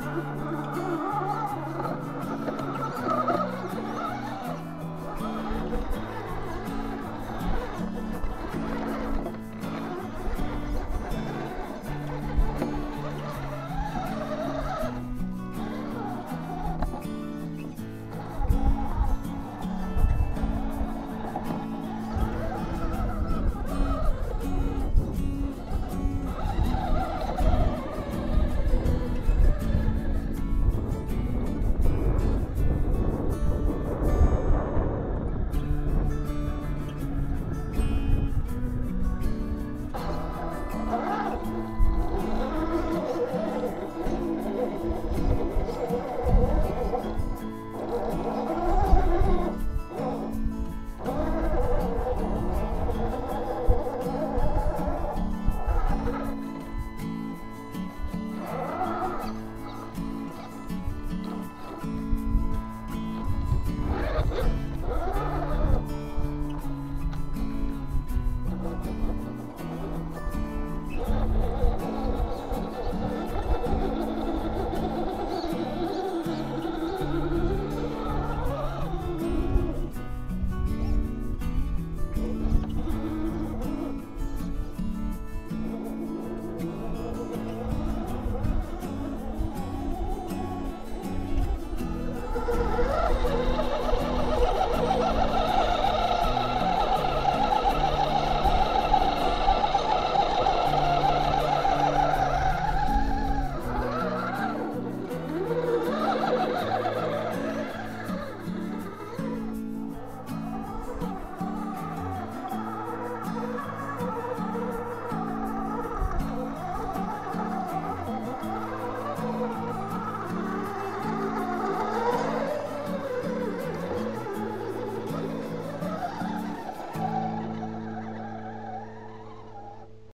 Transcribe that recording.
Ha ha ha!